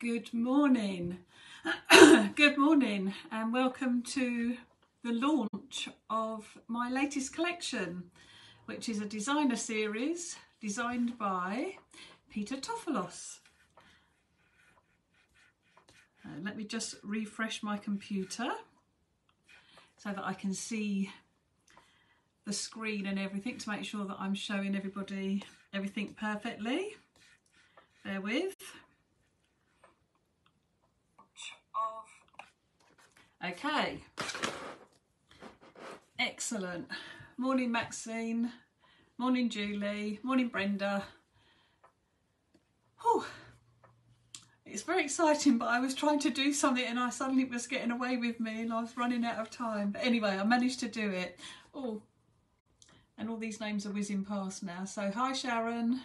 Good morning. Good morning, and welcome to the launch of my latest collection, which is a designer series designed by Peter Tofalos. Uh, let me just refresh my computer so that I can see the screen and everything to make sure that I'm showing everybody everything perfectly. Bear with. Okay. Excellent. Morning, Maxine. Morning, Julie. Morning, Brenda. Whew. It's very exciting, but I was trying to do something and I suddenly was getting away with me and I was running out of time. But anyway, I managed to do it. Oh, and all these names are whizzing past now. So hi, Sharon.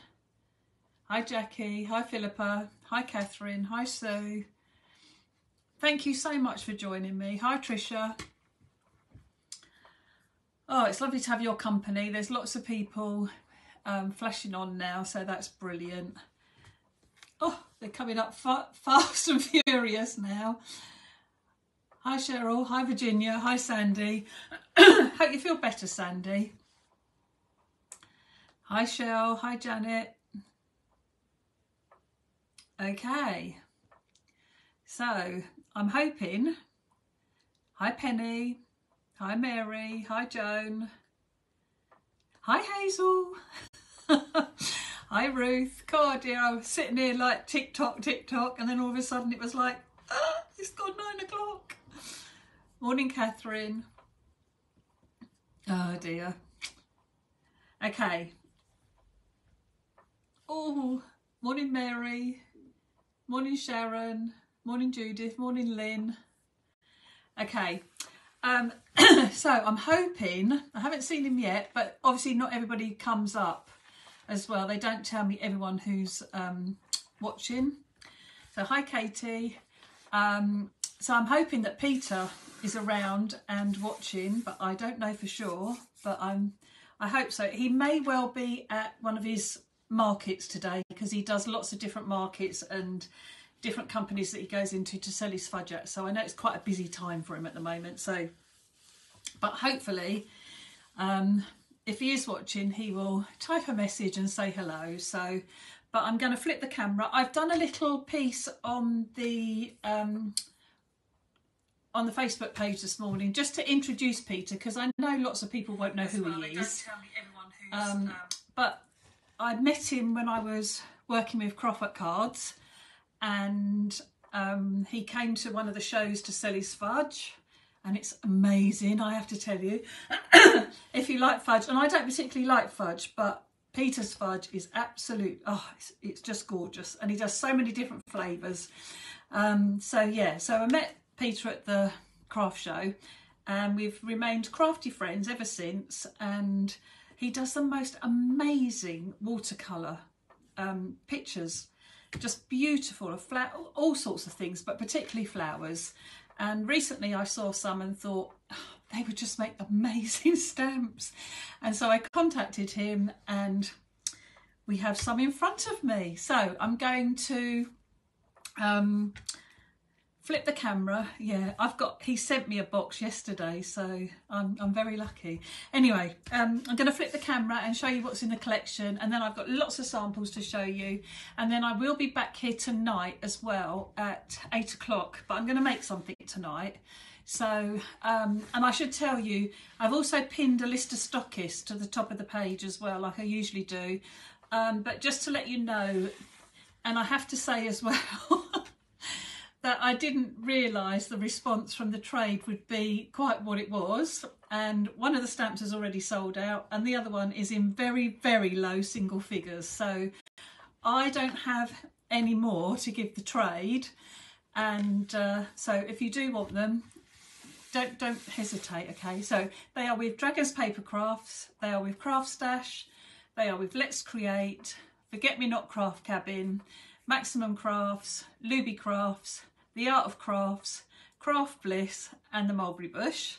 Hi, Jackie. Hi, Philippa. Hi, Catherine. Hi, Sue. Thank you so much for joining me. Hi, Tricia. Oh, it's lovely to have your company. There's lots of people um, flashing on now, so that's brilliant. Oh, they're coming up fa fast and furious now. Hi, Cheryl. Hi, Virginia. Hi, Sandy. Hope you feel better, Sandy. Hi, Shell. Hi, Janet. Okay. So, I'm hoping. Hi, Penny. Hi, Mary. Hi, Joan. Hi, Hazel. Hi, Ruth. God, dear, I was sitting here like tick tock, tick tock, and then all of a sudden it was like, ah, it's gone nine o'clock. Morning, Catherine. Oh, dear. Okay. Oh, morning, Mary. Morning, Sharon. Morning Judith, morning Lynn. Okay, um, so I'm hoping, I haven't seen him yet, but obviously not everybody comes up as well. They don't tell me everyone who's um, watching. So hi Katie. Um, so I'm hoping that Peter is around and watching, but I don't know for sure, but I'm, I hope so. He may well be at one of his markets today because he does lots of different markets and different companies that he goes into to sell his fudge at. So I know it's quite a busy time for him at the moment. So, but hopefully, um, if he is watching, he will type a message and say hello. So, but I'm going to flip the camera. I've done a little piece on the um, on the Facebook page this morning just to introduce Peter because I know lots of people won't know who well, he is. Um, um, but I met him when I was working with Crawford Cards and um, he came to one of the shows to sell his fudge and it's amazing I have to tell you. If you like fudge and I don't particularly like fudge but Peter's fudge is absolute oh it's, it's just gorgeous and he does so many different flavors. Um, so yeah so I met Peter at the craft show and we've remained crafty friends ever since and he does the most amazing watercolor um, pictures just beautiful, of all sorts of things, but particularly flowers. And recently I saw some and thought oh, they would just make amazing stamps. And so I contacted him and we have some in front of me. So I'm going to um, flip the camera. Yeah i've got he sent me a box yesterday so i'm, I'm very lucky. Anyway um, i'm going to flip the camera and show you what's in the collection and then i've got lots of samples to show you. And then i will be back here tonight as well at eight o'clock but i'm going to make something tonight. So um, and i should tell you i've also pinned a list of stockists to the top of the page as well like i usually do. Um, but just to let you know and i have to say as well that I didn't realise the response from the trade would be quite what it was. And one of the stamps has already sold out, and the other one is in very, very low single figures. So I don't have any more to give the trade. And uh, so if you do want them, don't don't hesitate. Okay, so they are with Dragons Paper Crafts, they are with Craft Stash, they are with Let's Create, Forget Me Not Craft Cabin, Maximum Crafts, Luby Crafts, the Art of Crafts, Craft Bliss and the Mulberry Bush.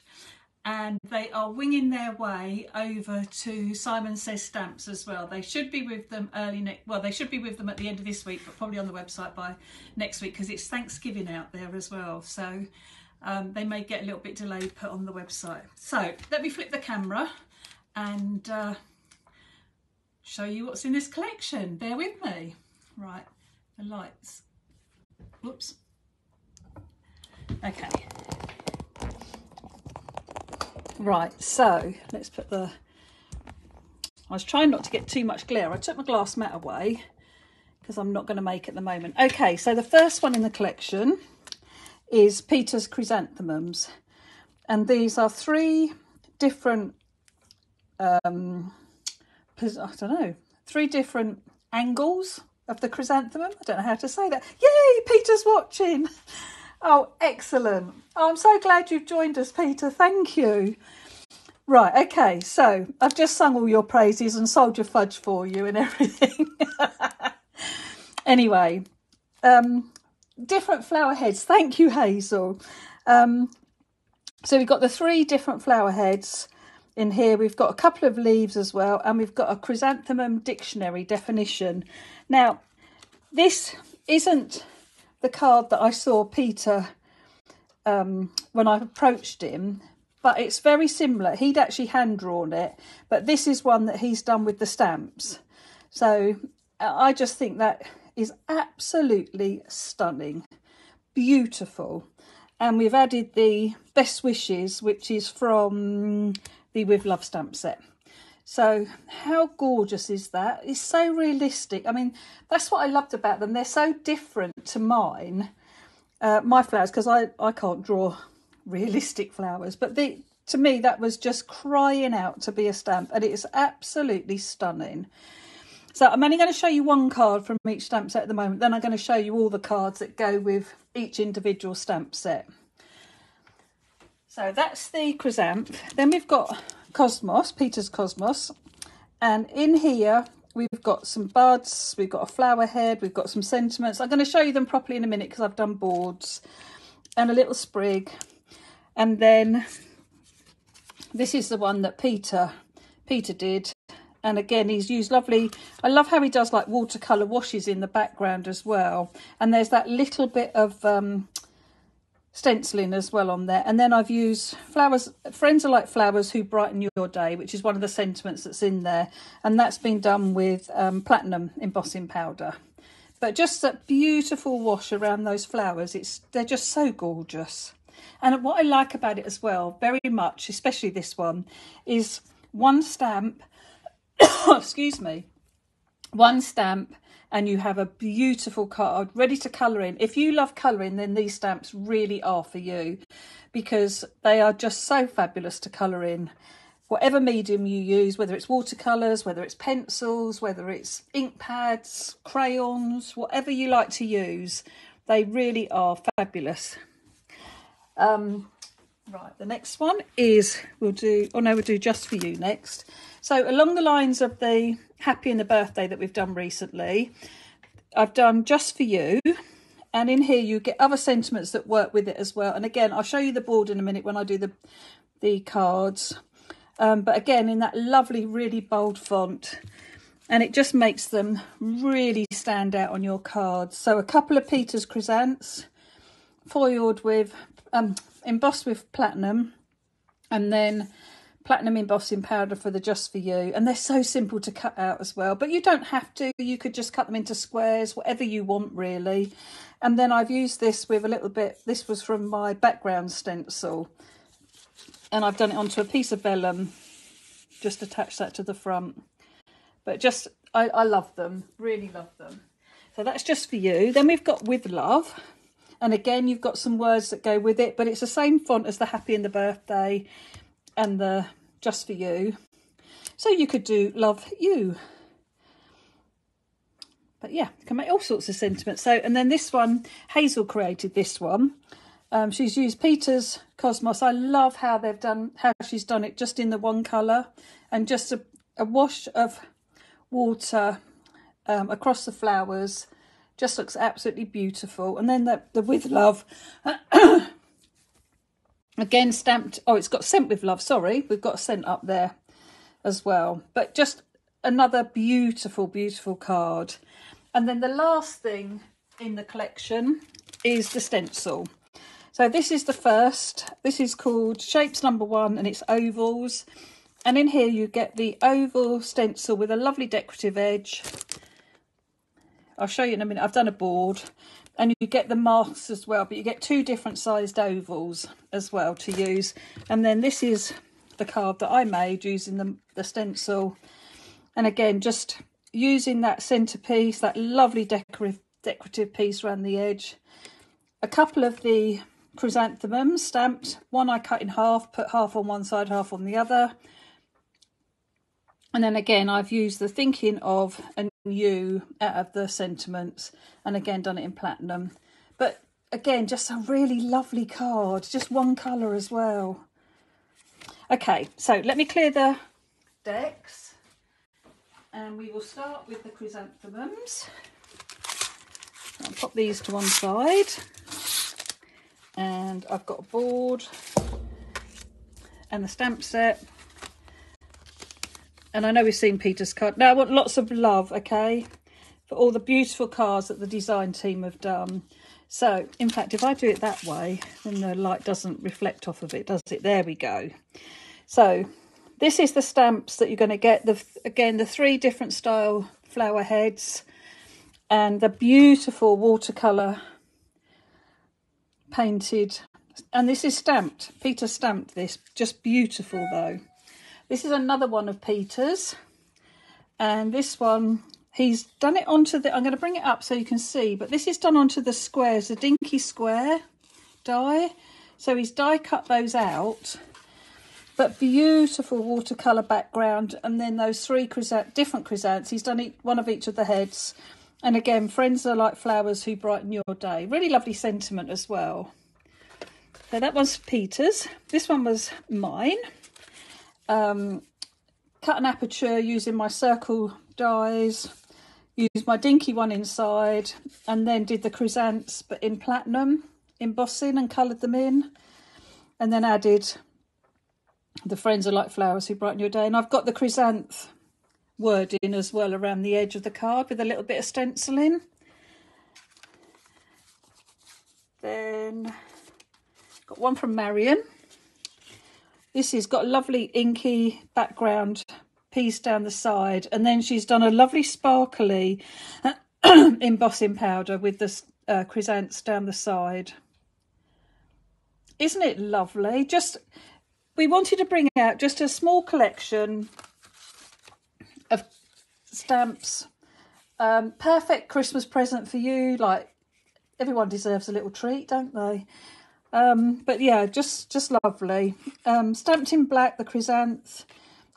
and they are winging their way over to Simon Says Stamps as well. They should be with them early next, well, they should be with them at the end of this week, but probably on the website by next week because it's Thanksgiving out there as well. So um, they may get a little bit delayed put on the website. So let me flip the camera and uh, show you what's in this collection. Bear with me. Right, the lights. Whoops. Okay. Right, so let's put the... I was trying not to get too much glare. I took my glass mat away because I'm not going to make at the moment. Okay, so the first one in the collection is Peter's Chrysanthemums. And these are three different, um, I don't know, three different angles of the chrysanthemum. I don't know how to say that. Yay, Peter's watching. Oh, excellent. Oh, I'm so glad you've joined us, Peter. Thank you. Right, okay, so I've just sung all your praises and sold your fudge for you and everything. anyway, um, different flower heads. Thank you, Hazel. Um, so we've got the three different flower heads in here. We've got a couple of leaves as well, and we've got a chrysanthemum dictionary definition. Now, this isn't the card that I saw Peter um, when I approached him, but it's very similar. He'd actually hand drawn it, but this is one that he's done with the stamps. So I just think that is absolutely stunning, beautiful. And we've added the best wishes, which is from the With Love stamp set. So how gorgeous is that? It's so realistic. I mean, that's what I loved about them. They're so different to mine, uh, my flowers, because I, I can't draw realistic flowers. But the, to me, that was just crying out to be a stamp. And it is absolutely stunning. So I'm only going to show you one card from each stamp set at the moment. Then I'm going to show you all the cards that go with each individual stamp set. So that's the chrysanth. Then we've got Cosmos, Peter's Cosmos. And in here, we've got some buds, we've got a flower head, we've got some sentiments. I'm going to show you them properly in a minute because I've done boards. And a little sprig. And then this is the one that Peter Peter did. And again, he's used lovely, I love how he does like watercolour washes in the background as well. And there's that little bit of um, stenciling as well on there. And then I've used flowers, friends are like flowers who brighten your day, which is one of the sentiments that's in there. And that's been done with um, platinum embossing powder. But just that beautiful wash around those flowers, it's they're just so gorgeous. And what I like about it as well, very much, especially this one, is one stamp, excuse me, one stamp and you have a beautiful card ready to colour in. If you love colouring, then these stamps really are for you because they are just so fabulous to colour in. Whatever medium you use, whether it's watercolours, whether it's pencils, whether it's ink pads, crayons, whatever you like to use, they really are fabulous. Um, right, the next one is, we'll do, oh no, we'll do Just For You next. So along the lines of the Happy in the Birthday that we've done recently, I've done Just For You. And in here you get other sentiments that work with it as well. And again, I'll show you the board in a minute when I do the, the cards. Um, but again, in that lovely, really bold font. And it just makes them really stand out on your cards. So a couple of Peter's Chrysanths, foiled with, um, embossed with platinum. And then platinum embossing powder for the Just For You. And they're so simple to cut out as well. But you don't have to. You could just cut them into squares, whatever you want really. And then I've used this with a little bit, this was from my background stencil. And I've done it onto a piece of vellum. Just attach that to the front. But just, I, I love them. Really love them. So that's Just For You. Then we've got With Love. And again, you've got some words that go with it, but it's the same font as the Happy and the Birthday and the Just For You. So you could do Love You. But yeah, you can make all sorts of sentiments. So, and then this one, Hazel created this one. Um, she's used Peter's Cosmos. I love how they've done, how she's done it just in the one colour and just a, a wash of water um, across the flowers. Just looks absolutely beautiful. And then the, the With Love Again, stamped. Oh, it's got sent with love. Sorry, we've got sent up there as well. But just another beautiful, beautiful card. And then the last thing in the collection is the stencil. So this is the first. This is called Shapes Number One and it's ovals. And in here you get the oval stencil with a lovely decorative edge. I'll show you in a minute. I've done a board and you get the masks as well, but you get two different sized ovals as well to use. And then this is the card that I made using the, the stencil. And again, just using that centerpiece, that lovely decorative, decorative piece around the edge. A couple of the chrysanthemums stamped. One I cut in half, put half on one side, half on the other. And then again, I've used the thinking of a new out of the sentiments and again done it in platinum. But again, just a really lovely card, just one colour as well. Okay, so let me clear the decks and we will start with the chrysanthemums. I'll pop these to one side and I've got a board and the stamp set and I know we've seen Peter's card. Now I want lots of love, okay, for all the beautiful cards that the design team have done. So, in fact, if I do it that way, then the light doesn't reflect off of it, does it? There we go. So, this is the stamps that you're going to get. The Again, the three different style flower heads and the beautiful watercolour painted. And this is stamped. Peter stamped this. Just beautiful, though. This is another one of Peter's. And this one, he's done it onto the, I'm going to bring it up so you can see, but this is done onto the squares, the dinky square die. So he's die cut those out. But beautiful watercolour background. And then those three different chrysanths. He's done one of each of the heads. And again, friends are like flowers who brighten your day. Really lovely sentiment as well. So that was Peter's. This one was mine um, cut an aperture using my circle dies, used my dinky one inside, and then did the chrysanths but in platinum embossing and coloured them in, and then added the friends are like flowers who brighten your day. And I've got the chrysanth wording as well around the edge of the card with a little bit of stenciling. Then got one from Marion this has got a lovely inky background piece down the side. And then she's done a lovely sparkly embossing powder with the uh, down the side. Isn't it lovely? Just, we wanted to bring out just a small collection of stamps. Um, perfect Christmas present for you. Like, everyone deserves a little treat, don't they? Um, but yeah, just just lovely. Um, stamped in black, the chrysanth.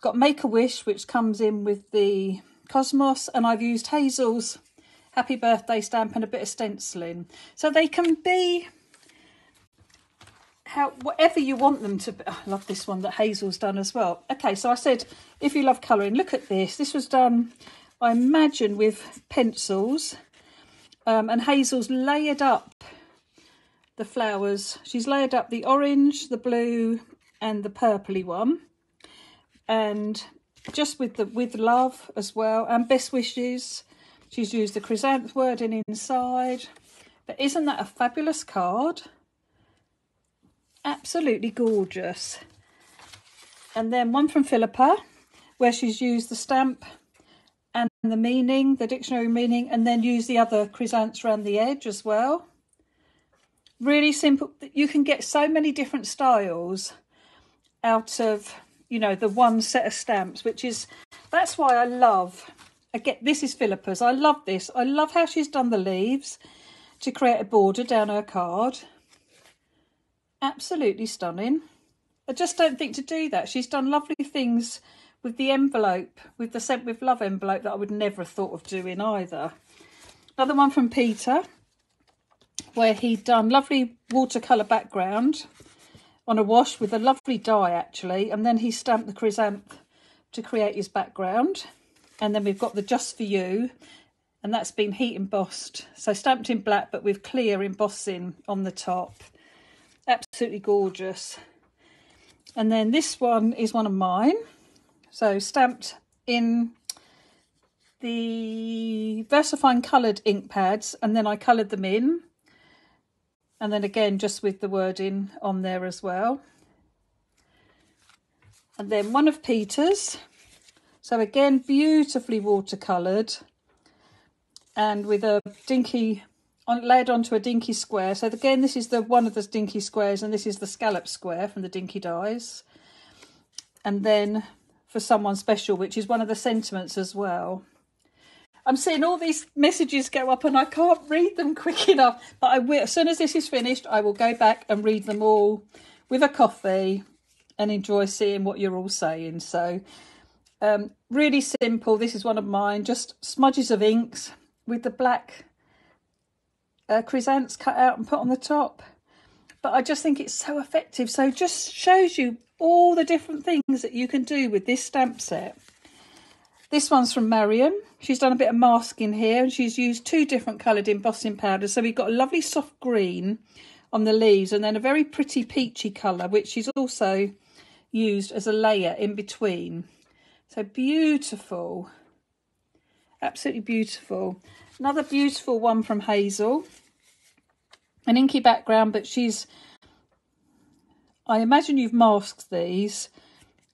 Got Make a Wish, which comes in with the Cosmos, and I've used Hazel's Happy Birthday stamp and a bit of stenciling. So they can be how whatever you want them to be. Oh, I love this one that Hazel's done as well. Okay, so I said if you love colouring, look at this. This was done, I imagine, with pencils. Um, and Hazel's layered up the flowers. She's layered up the orange, the blue and the purpley one. And just with the with love as well and best wishes. She's used the chrysanth wording inside. But isn't that a fabulous card? Absolutely gorgeous. And then one from Philippa where she's used the stamp and the meaning, the dictionary meaning, and then use the other chrysanths around the edge as well really simple you can get so many different styles out of you know the one set of stamps which is that's why i love i get this is philippa's. I love this. I love how she's done the leaves to create a border down her card. Absolutely stunning. I just don't think to do that. She's done lovely things with the envelope with the sent with love envelope that i would never have thought of doing either. Another one from peter where he'd done lovely watercolour background on a wash with a lovely dye actually and then he stamped the chrysanth to create his background and then we've got the just for you and that's been heat embossed so stamped in black but with clear embossing on the top absolutely gorgeous. And then this one is one of mine. So stamped in the VersaFine coloured ink pads and then I coloured them in. And then again, just with the wording on there as well. And then one of Peter's. So again, beautifully watercoloured and with a dinky on, laid onto a dinky square. So again, this is the one of the dinky squares and this is the scallop square from the dinky dies. And then for someone special, which is one of the sentiments as well. I'm seeing all these messages go up and I can't read them quick enough. But I will, as soon as this is finished, I will go back and read them all with a coffee and enjoy seeing what you're all saying. So um, really simple. This is one of mine. Just smudges of inks with the black uh, cut out and put on the top. But I just think it's so effective. So just shows you all the different things that you can do with this stamp set. This one's from Marion. She's done a bit of masking here and she's used two different coloured embossing powders. So we've got a lovely soft green on the leaves and then a very pretty peachy colour, which she's also used as a layer in between. So beautiful. Absolutely beautiful. Another beautiful one from Hazel. An inky background, but she's... I imagine you've masked these.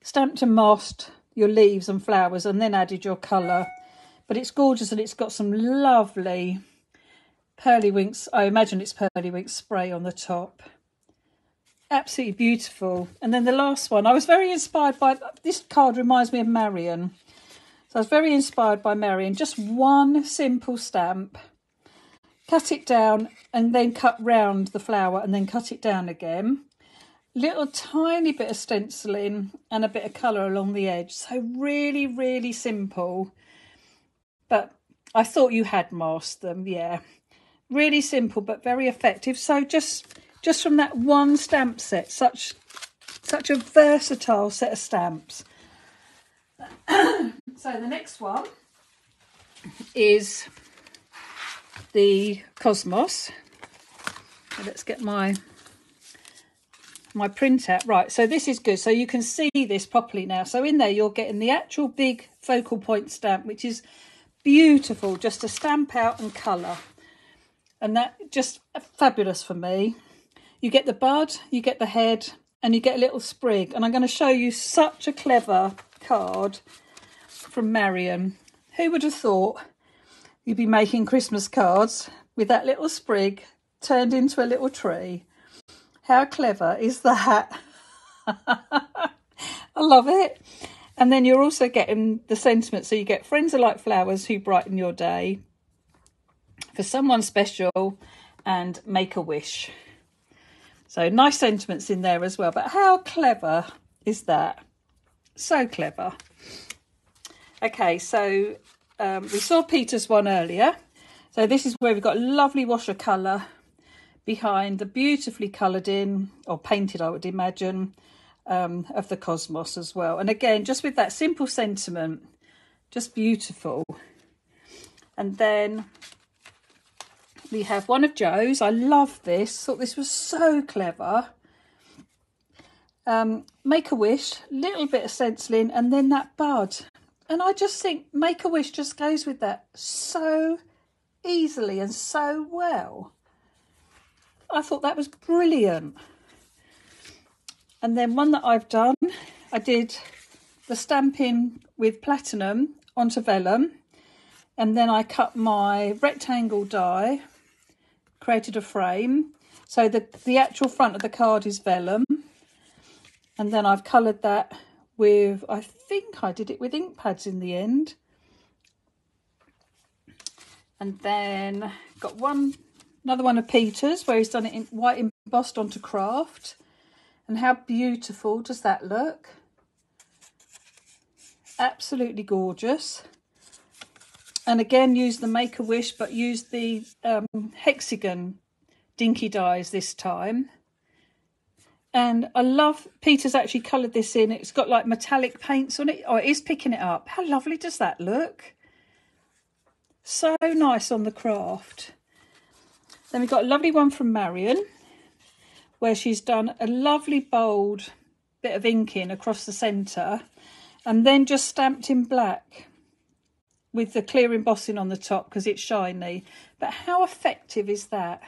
Stamped and masked your leaves and flowers and then added your colour. But it's gorgeous and it's got some lovely pearly winks. I imagine it's pearly winks spray on the top. Absolutely beautiful. And then the last one, I was very inspired by, this card reminds me of Marion. So I was very inspired by Marion. Just one simple stamp. Cut it down and then cut round the flower and then cut it down again little tiny bit of stenciling and a bit of colour along the edge. So really, really simple. But I thought you had masked them, yeah. Really simple but very effective. So just just from that one stamp set, such such a versatile set of stamps. so the next one is the Cosmos. Let's get my my printout. Right, so this is good. So you can see this properly now. So in there, you're getting the actual big focal point stamp, which is beautiful just to stamp out and colour. And that just fabulous for me. You get the bud, you get the head, and you get a little sprig. And I'm going to show you such a clever card from Marion. Who would have thought you'd be making Christmas cards with that little sprig turned into a little tree? How clever is that? I love it. And then you're also getting the sentiment. So you get friends are like flowers who brighten your day. For someone special and make a wish. So nice sentiments in there as well. But how clever is that? So clever. Okay, so um, we saw Peter's one earlier. So this is where we've got lovely watercolour behind the beautifully coloured in, or painted I would imagine, um, of the cosmos as well. And again, just with that simple sentiment, just beautiful. And then we have one of Joe's. I love this. Thought this was so clever. Um, make a wish, little bit of stenciling, and then that bud. And I just think make a wish just goes with that so easily and so well. I thought that was brilliant. And then one that I've done, I did the stamping with platinum onto vellum. And then I cut my rectangle die, created a frame. So the, the actual front of the card is vellum. And then I've coloured that with, I think I did it with ink pads in the end. And then got one Another one of Peter's where he's done it in white embossed onto kraft. And how beautiful does that look? Absolutely gorgeous. And again, use the Make-A-Wish, but use the um, hexagon dinky dies this time. And I love, Peter's actually coloured this in. It's got like metallic paints on it. Oh, it is picking it up. How lovely does that look? So nice on the kraft. Then we've got a lovely one from Marion where she's done a lovely bold bit of inking across the centre and then just stamped in black with the clear embossing on the top because it's shiny. But how effective is that?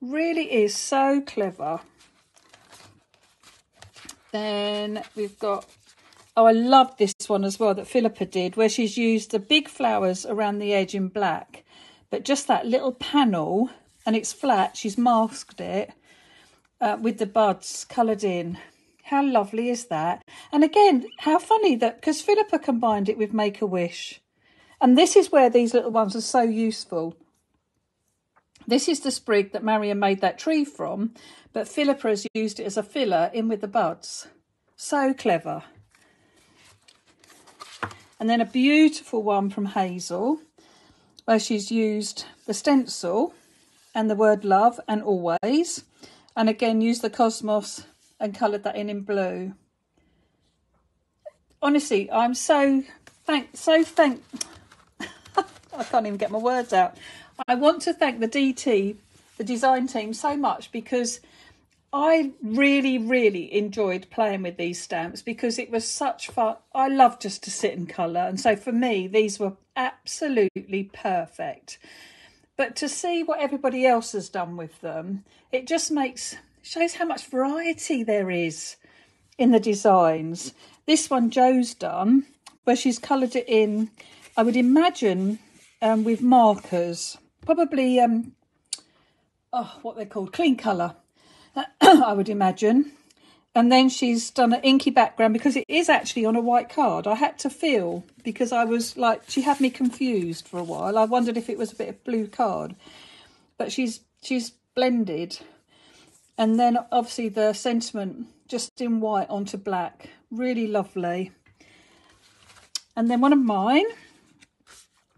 Really is so clever. Then we've got, oh, I love this one as well that Philippa did, where she's used the big flowers around the edge in black, but just that little panel, and it's flat, she's masked it uh, with the buds coloured in. How lovely is that? And again, how funny that, because Philippa combined it with Make-A-Wish. And this is where these little ones are so useful. This is the sprig that Marion made that tree from, but Philippa has used it as a filler in with the buds. So clever. And then a beautiful one from Hazel, where she's used the stencil and the word love and always. And again, used the cosmos and coloured that in in blue. Honestly, I'm so thank so thank I can't even get my words out. I want to thank the DT, the design team, so much because I really, really enjoyed playing with these stamps because it was such fun. I love just to sit and colour. And so for me, these were absolutely perfect. But to see what everybody else has done with them, it just makes shows how much variety there is in the designs. This one Joe's done, where she's coloured it in, I would imagine, um, with markers. Probably, um, oh, what they're called, clean colour, I would imagine. And then she's done an inky background because it is actually on a white card. I had to feel because I was like, she had me confused for a while. I wondered if it was a bit of blue card. But she's she's blended and then obviously the sentiment just in white onto black. Really lovely. And then one of mine.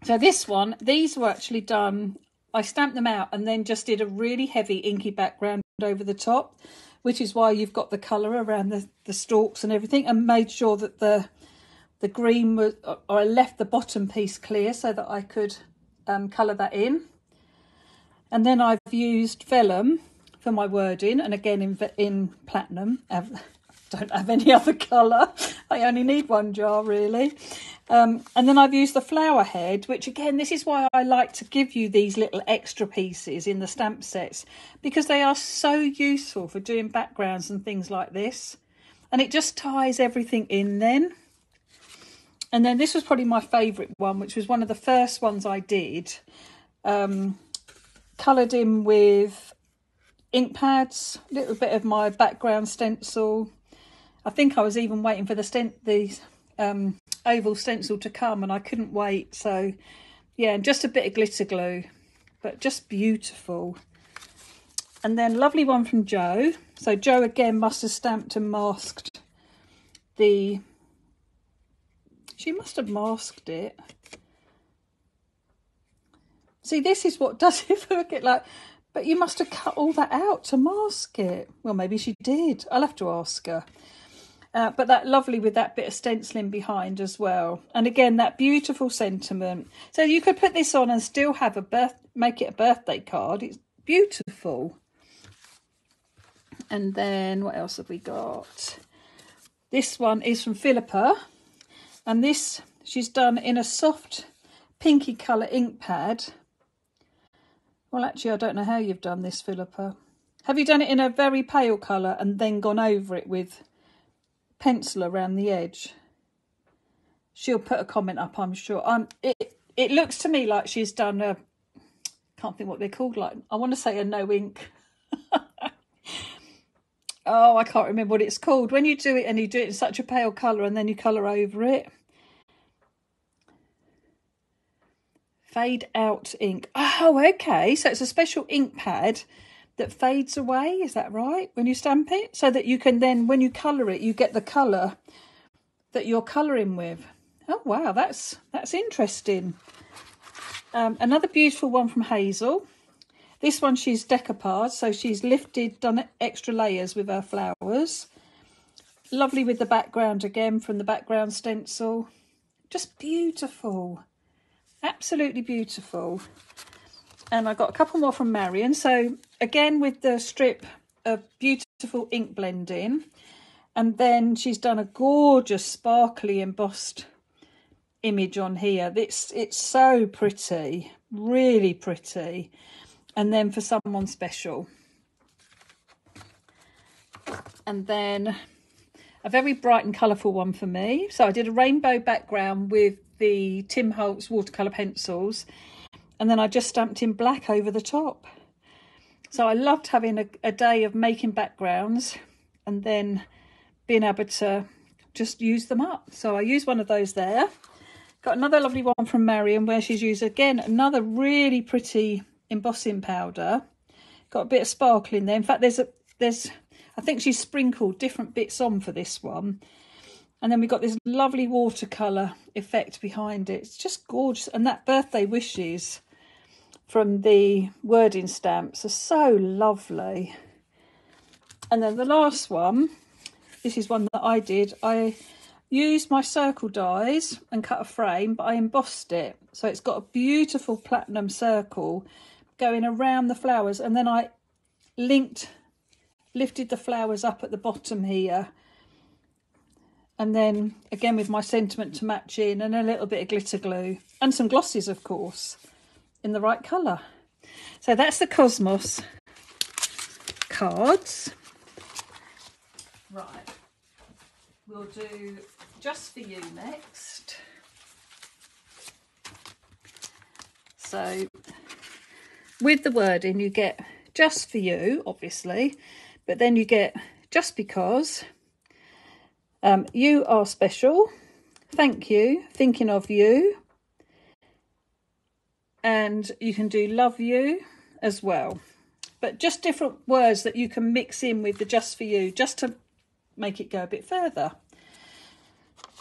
So this one, these were actually done, I stamped them out and then just did a really heavy inky background over the top, which is why you've got the colour around the, the stalks and everything and made sure that the the green was, or I left the bottom piece clear so that I could um, colour that in. And then I've used vellum for my wording and again in, in platinum. Don't have any other colour. I only need one jar really. Um, and then I've used the flower head, which again, this is why I like to give you these little extra pieces in the stamp sets because they are so useful for doing backgrounds and things like this. And it just ties everything in then. And then this was probably my favourite one, which was one of the first ones I did. Um, coloured in with ink pads, a little bit of my background stencil. I think I was even waiting for the stent the um, oval stencil to come and I couldn't wait. So yeah, and just a bit of glitter glue, but just beautiful. And then lovely one from Joe. So Joe again must have stamped and masked the, she must have masked it. See, this is what does it look like but you must have cut all that out to mask it. Well, maybe she did. I'll have to ask her. Uh, but that lovely with that bit of stenciling behind as well. And again, that beautiful sentiment. So you could put this on and still have a birth, make it a birthday card. It's beautiful. And then what else have we got? This one is from Philippa. And this she's done in a soft pinky colour ink pad well, actually, I don't know how you've done this, Philippa. Have you done it in a very pale colour and then gone over it with pencil around the edge? She'll put a comment up, I'm sure. Um, it it looks to me like she's done a can't think what they're called. Like I want to say a no ink. oh, I can't remember what it's called. When you do it and you do it in such a pale colour and then you colour over it. Fade out ink. Oh, okay. So it's a special ink pad that fades away. Is that right? When you stamp it? So that you can then, when you colour it, you get the colour that you're colouring with. Oh, wow. That's, that's interesting. Um, another beautiful one from Hazel. This one she's decoupage, so she's lifted, done extra layers with her flowers. Lovely with the background again from the background stencil. Just beautiful. Absolutely beautiful. And I got a couple more from Marion. So again, with the strip a beautiful ink blending and then she's done a gorgeous sparkly embossed image on here. It's it's so pretty really pretty. And then for someone special. And then a very bright and colourful one for me. So I did a rainbow background with the Tim Holtz watercolour pencils and then I just stamped in black over the top so I loved having a, a day of making backgrounds and then being able to just use them up. So I used one of those there. Got another lovely one from Marion where she's used, again, another really pretty embossing powder. Got a bit of sparkle in there. In fact, there's a there's I think she's sprinkled different bits on for this one. And then we've got this lovely watercolour effect behind it. It's just gorgeous. And that birthday wishes from the wording stamps are so lovely. And then the last one this is one that I did. I used my circle dies and cut a frame, but I embossed it. So it's got a beautiful platinum circle going around the flowers. And then I linked, lifted the flowers up at the bottom here. And then again with my sentiment to match in and a little bit of glitter glue and some glosses, of course, in the right colour. So that's the Cosmos cards. Right, we'll do just for you next. So with the wording you get just for you, obviously, but then you get just because um, you are special. Thank you, thinking of you. And you can do love you as well. But just different words that you can mix in with the just for you, just to make it go a bit further.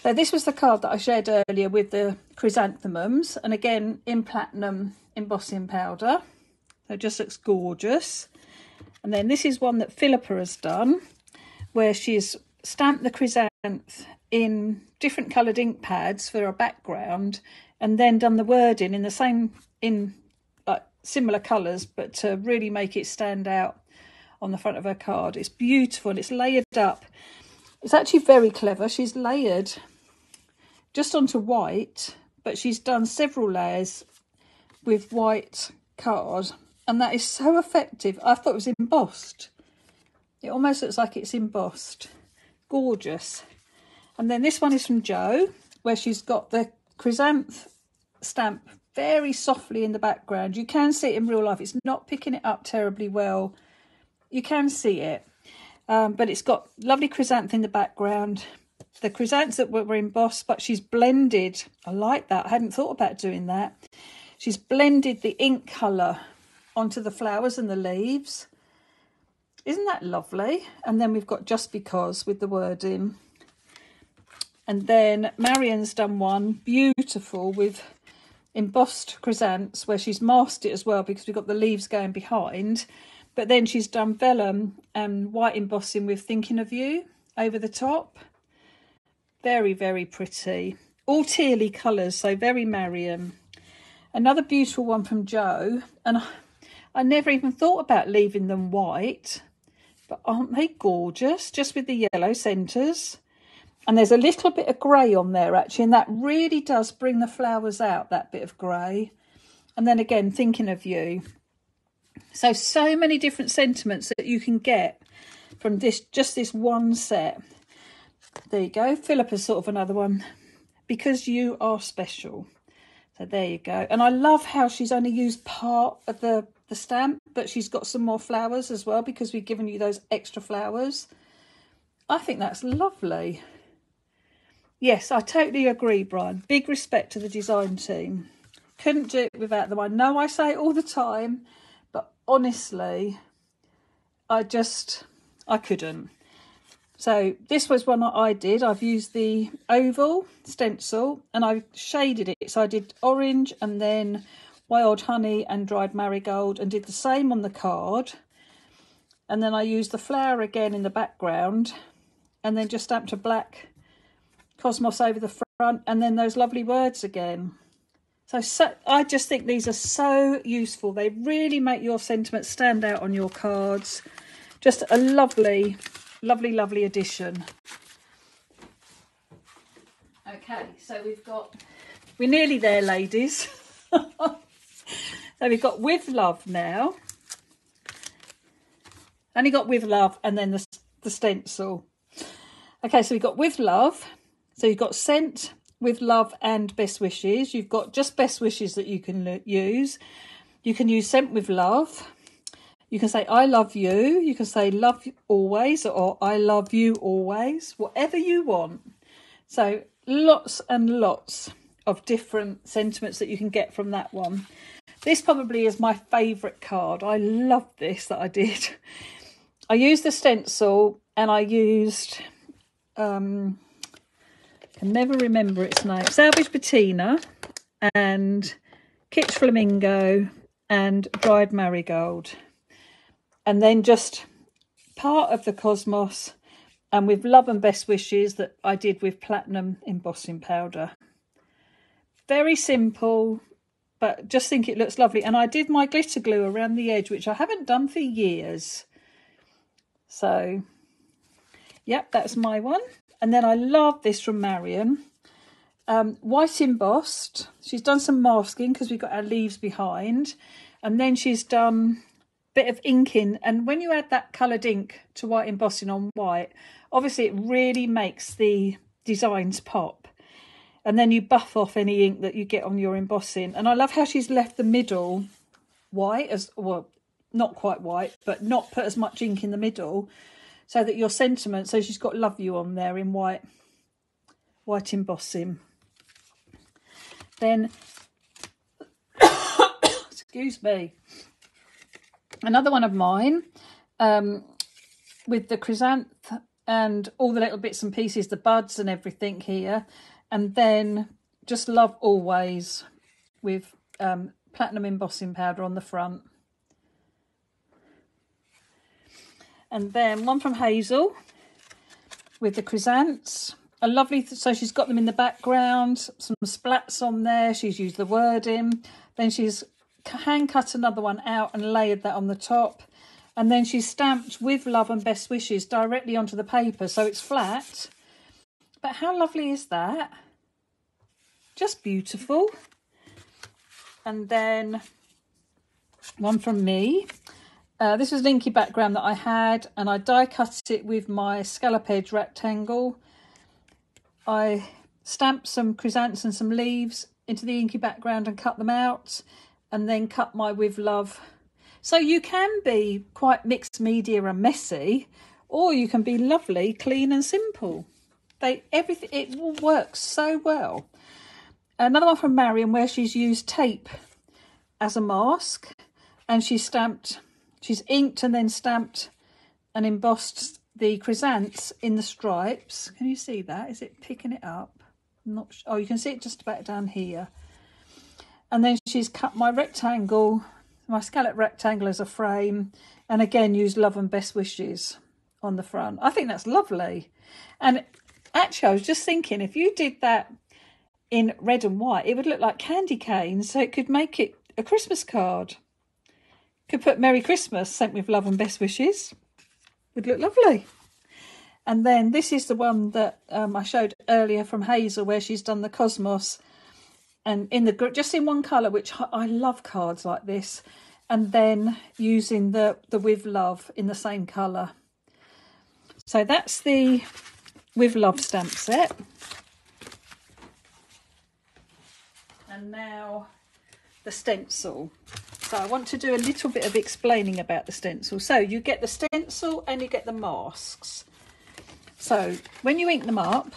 So this was the card that I shared earlier with the chrysanthemums and again in platinum embossing powder. So it just looks gorgeous. And then this is one that Philippa has done where she's stamped the chrysanth in different coloured ink pads for a background and then done the wording in the same in like similar colours but to really make it stand out on the front of her card. It's beautiful. And it's layered up. It's actually very clever. She's layered just onto white, but she's done several layers with white card. And that is so effective. I thought it was embossed. It almost looks like it's embossed. Gorgeous. And then this one is from Joe, where she's got the chrysanth stamp very softly in the background. You can see it in real life. It's not picking it up terribly well you can see it. Um, but it's got lovely chrysanth in the background. The chrysanths that were embossed, but she's blended. I like that. I hadn't thought about doing that. She's blended the ink colour onto the flowers and the leaves. Isn't that lovely? And then we've got Just Because with the wording. And then Marion's done one beautiful with embossed chrysanths where she's masked it as well because we've got the leaves going behind. But then she's done vellum and white embossing with Thinking of You over the top. Very, very pretty. All tealy colours, so very Marion. Another beautiful one from Joe. And I, I never even thought about leaving them white. But aren't they gorgeous? Just with the yellow centres. And there's a little bit of grey on there actually. And that really does bring the flowers out, that bit of grey. And then again, Thinking of You. So, so many different sentiments that you can get from this, just this one set. There you go. Philippa's sort of another one. Because you are special. So there you go. And I love how she's only used part of the, the stamp, but she's got some more flowers as well because we've given you those extra flowers. I think that's lovely. Yes, I totally agree, Brian. Big respect to the design team. Couldn't do it without them. I know I say it all the time, but honestly, I just, I couldn't. So this was one that I did. I've used the oval stencil and I've shaded it. So I did orange and then wild honey and dried marigold and did the same on the card. And then I used the flower again in the background and then just stamped a black cosmos over the front and then those lovely words again. So, so I just think these are so useful. They really make your sentiments stand out on your cards. just a lovely, lovely, lovely addition. Okay, so we've got, we're nearly there, ladies. so we've got With Love now. Only got With Love and then the, the stencil. Okay, so we've got With Love. So you've got Sent, With Love and Best Wishes. You've got just Best Wishes that you can use. You can use Sent with Love. You can say, I love you. You can say, love always or I love you always. Whatever you want. So lots and lots of different sentiments that you can get from that one. This probably is my favourite card. I love this that I did. I used the stencil and I used, um, can never remember its name, Salvage Patina and Kitsch Flamingo and Dried Marigold. And then just part of the Cosmos and with love and best wishes that I did with platinum embossing powder. Very simple, but just think it looks lovely. And I did my glitter glue around the edge, which I haven't done for years. So, yep, that's my one. And then I love this from Marion. Um, white embossed. She's done some masking because we've got our leaves behind. And then she's done a bit of inking. And when you add that coloured ink to white embossing on white, obviously it really makes the designs pop and then you buff off any ink that you get on your embossing and i love how she's left the middle white as well not quite white but not put as much ink in the middle so that your sentiment so she's got love you on there in white white embossing then excuse me another one of mine um, with the chrysanth and all the little bits and pieces, the buds and everything here. And then just love always with um, platinum embossing powder on the front. And then one from Hazel with the chrysanths. A lovely, so she's got them in the background, some splats on there. She's used the wording. Then she's hand cut another one out and layered that on the top and then she's stamped with love and best wishes directly onto the paper so it's flat but how lovely is that just beautiful and then one from me uh, this was an inky background that I had and I die cut it with my scallop edge rectangle I stamped some chrysanthemums and some leaves into the inky background and cut them out and then cut my with love so you can be quite mixed media and messy, or you can be lovely, clean and simple. They everything it works so well. Another one from Marion where she's used tape as a mask and she stamped, she's inked and then stamped and embossed the chrysanths in the stripes. Can you see that? Is it picking it up? I'm not sure. Oh, you can see it just about down here. And then she's cut my rectangle my scallop rectangle as a frame and again use love and best wishes on the front. I think that's lovely. And actually I was just thinking if you did that in red and white it would look like candy canes so it could make it a Christmas card. Could put Merry Christmas sent with love and best wishes. Would look lovely. And then this is the one that um, I showed earlier from Hazel where she's done the cosmos and in the just in one colour, which I love cards like this, and then using the the with love in the same colour. So that's the with love stamp set. And now the stencil. So I want to do a little bit of explaining about the stencil. So you get the stencil and you get the masks. So when you ink them up,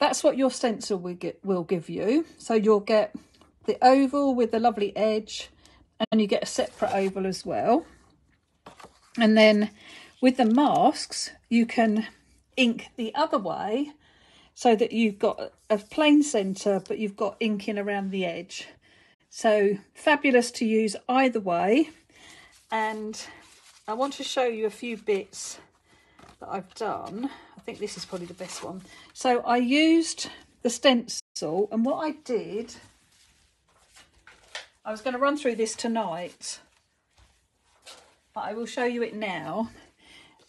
that's what your stencil will, get, will give you. So you'll get the oval with the lovely edge and you get a separate oval as well. And then with the masks, you can ink the other way so that you've got a plain centre, but you've got inking around the edge. So fabulous to use either way. And I want to show you a few bits that I've done. I think this is probably the best one. So I used the stencil and what I did, I was going to run through this tonight. but I will show you it now.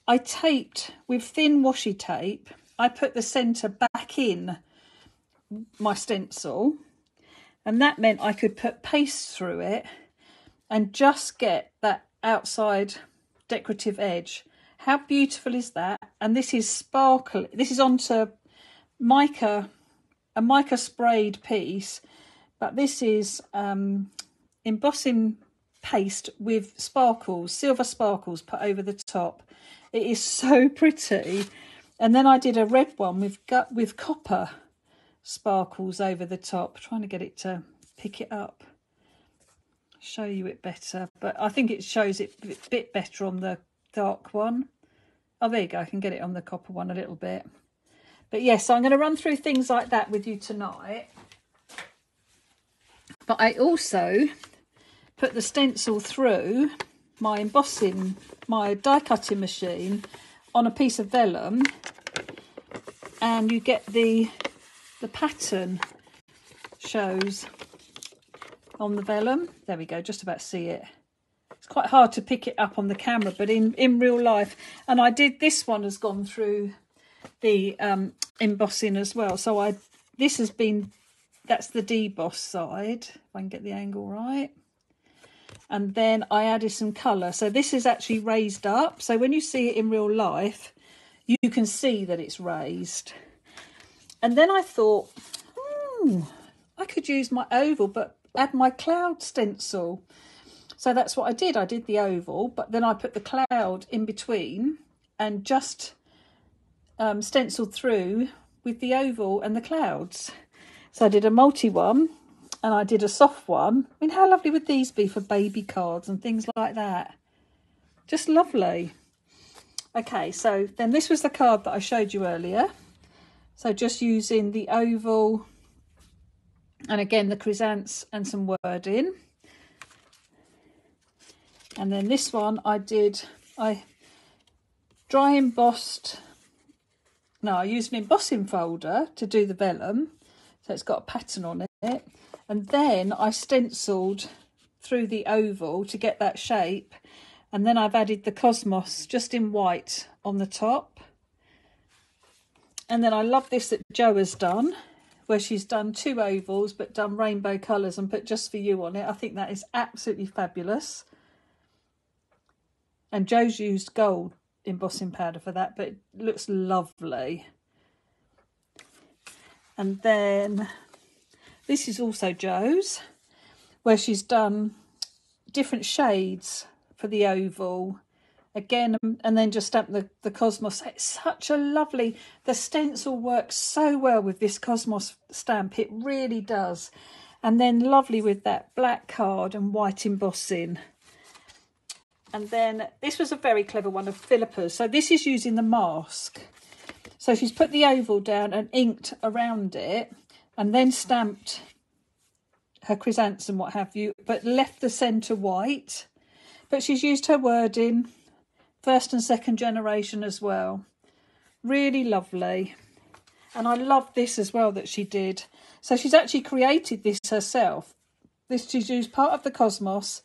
I taped with thin washi tape, I put the centre back in my stencil and that meant I could put paste through it and just get that outside decorative edge. How beautiful is that? And this is sparkle. This is onto mica, a mica sprayed piece, but this is um, embossing paste with sparkles, silver sparkles put over the top. It is so pretty. And then I did a red one with with copper sparkles over the top, trying to get it to pick it up, show you it better. But I think it shows it a bit better on the dark one. Oh, there you go. I can get it on the copper one a little bit. But yes, yeah, so I'm going to run through things like that with you tonight. But I also put the stencil through my embossing, my die cutting machine on a piece of vellum and you get the the pattern shows on the vellum. There we go, just about see it. It's quite hard to pick it up on the camera, but in, in real life, and I did, this one has gone through the um, embossing as well. So I, this has been, that's the deboss side, if I can get the angle right and then I added some colour. So this is actually raised up. So when you see it in real life, you can see that it's raised. And then I thought, hmm, I could use my oval, but add my cloud stencil. So that's what I did. I did the oval, but then I put the cloud in between and just um, stenciled through with the oval and the clouds. So I did a multi one and I did a soft one. I mean, how lovely would these be for baby cards and things like that? Just lovely. Okay, so then this was the card that I showed you earlier. So just using the oval and again the chrysanthemums and some wording. And then this one I did, I dry embossed, no, I used an embossing folder to do the vellum. So it's got a pattern on it and then I stenciled through the oval to get that shape and then I've added the cosmos just in white on the top and then I love this that Jo has done where she's done two ovals but done rainbow colours and put just for you on it. I think that is absolutely fabulous. And Jo's used gold embossing powder for that but it looks lovely. And then this is also Jo's, where she's done different shades for the oval. Again, um, and then just stamp the, the Cosmos. It's such a lovely, the stencil works so well with this Cosmos stamp. It really does. And then lovely with that black card and white embossing. And then this was a very clever one of Philippa's. So this is using the mask. So she's put the oval down and inked around it and then stamped her chrysanthemum what have you, but left the centre white. But she's used her wording, first and second generation as well. Really lovely. And I love this as well that she did. So she's actually created this herself. This she's used part of the cosmos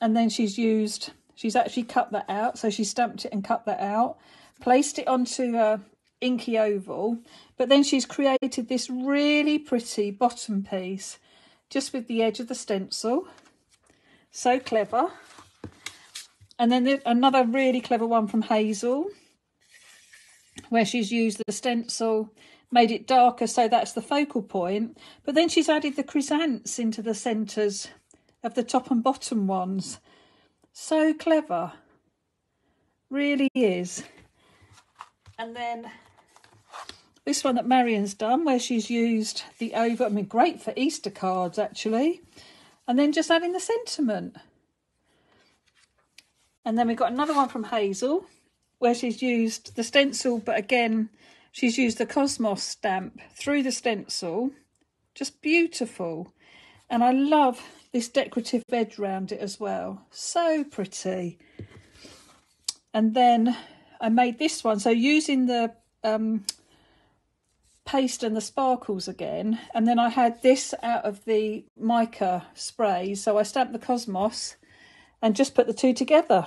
and then she's used she's actually cut that out. So she stamped it and cut that out, placed it onto a inky oval, but then she's created this really pretty bottom piece just with the edge of the stencil. So clever. And then another really clever one from Hazel, where she's used the stencil, made it darker, so that's the focal point. But then she's added the chrysanthemums into the centres of the top and bottom ones. So clever. Really is. And then this one that Marion's done, where she's used the over, I mean, great for Easter cards actually. And then just adding the sentiment. And then we've got another one from Hazel, where she's used the stencil, but again, she's used the Cosmos stamp through the stencil. Just beautiful. And I love this decorative edge around it as well. So pretty. And then I made this one. So using the um, paste and the sparkles again and then I had this out of the mica spray so I stamped the Cosmos and just put the two together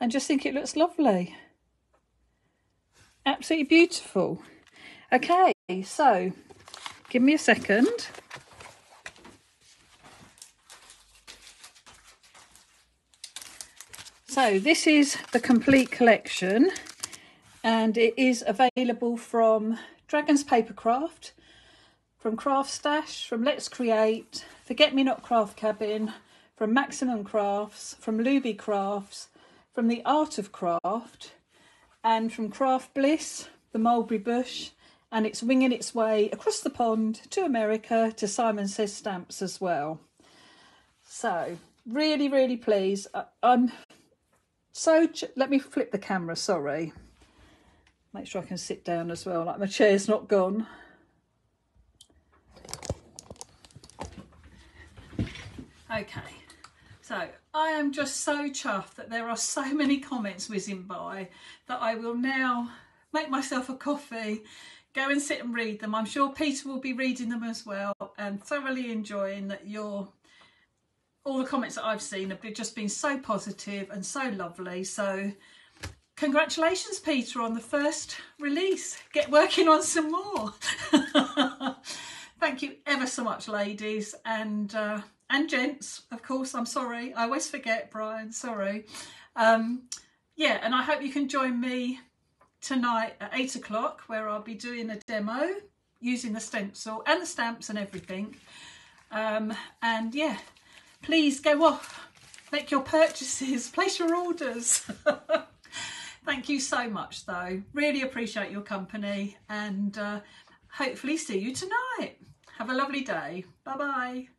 and just think it looks lovely. Absolutely beautiful. Okay, so give me a second. So this is the complete collection and it is available from Dragons Papercraft, from Craft Stash, from Let's Create, Forget Me Not Craft Cabin, from Maximum Crafts, from Luby Crafts, from The Art of Craft, and from Craft Bliss, the Mulberry Bush, and it's winging its way across the pond to America to Simon Says Stamps as well. So, really, really pleased. I'm so, let me flip the camera, sorry. Make sure I can sit down as well, like my chair's not gone. Okay, so I am just so chuffed that there are so many comments whizzing by that I will now make myself a coffee, go and sit and read them. I'm sure Peter will be reading them as well and thoroughly enjoying that you're all the comments that I've seen have just been so positive and so lovely. So congratulations, Peter, on the first release. Get working on some more. Thank you ever so much, ladies. And uh, and gents, of course, I'm sorry. I always forget, Brian, sorry. Um, yeah, and I hope you can join me tonight at eight o'clock where I'll be doing a demo using the stencil and the stamps and everything. Um, and yeah, please go off, make your purchases, place your orders. Thank you so much though. Really appreciate your company and uh, hopefully see you tonight. Have a lovely day. Bye bye.